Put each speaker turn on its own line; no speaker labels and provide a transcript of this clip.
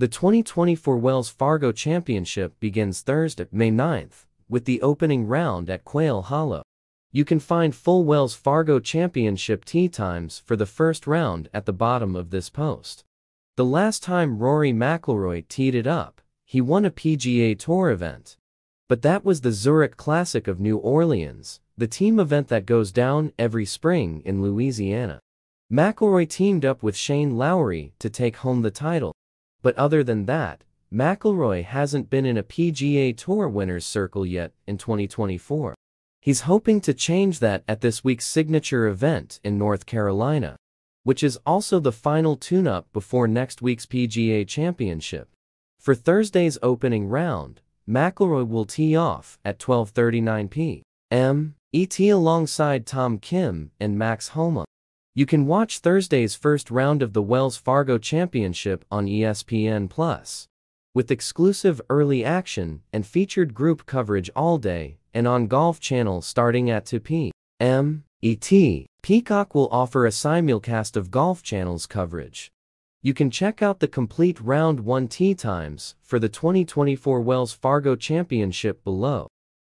The 2024 Wells Fargo Championship begins Thursday, May 9th, with the opening round at Quail Hollow. You can find full Wells Fargo Championship tee times for the first round at the bottom of this post. The last time Rory McIlroy teed it up, he won a PGA Tour event. But that was the Zurich Classic of New Orleans, the team event that goes down every spring in Louisiana. McIlroy teamed up with Shane Lowry to take home the title. But other than that, McIlroy hasn't been in a PGA Tour winner's circle yet in 2024. He's hoping to change that at this week's signature event in North Carolina which is also the final tune-up before next week's PGA Championship. For Thursday's opening round, McIlroy will tee off at 12:39 p.m. ET alongside Tom Kim and Max Homa. You can watch Thursday's first round of the Wells Fargo Championship on ESPN Plus, with exclusive early action and featured group coverage all day and on Golf Channel starting at 2 p.m. ET. Peacock will offer a simulcast of Golf Channel's coverage. You can check out the complete round 1 tee times for the 2024 Wells Fargo Championship below.